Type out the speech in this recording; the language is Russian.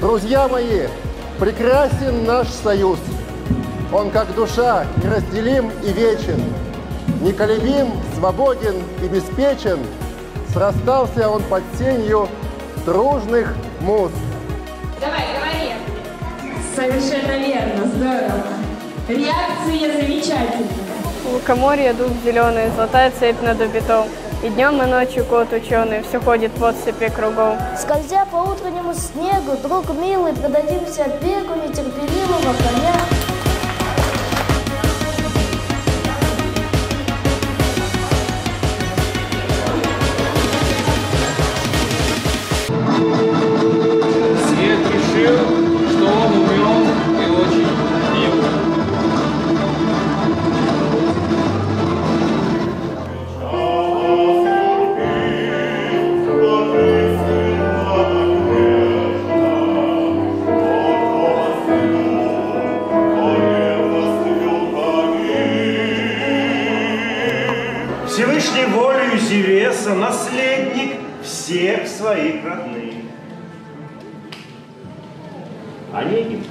Друзья мои, прекрасен наш союз. Он как душа неразделим и вечен, неколебим, свободен и беспечен. Срастался он под сенью дружных муз. Давай, говори. Совершенно верно, здорово. Реакция замечательная. Лукоморье, дуб зеленый, золотая цепь над убитом. И днем, и ночью кот ученый, все ходит в отцепи кругом. Скользя по утреннему снегу, друг милый, продадимся бегу нетерпеливого коня. Всевышней волею Зевеса наследник всех своих родных. Онегин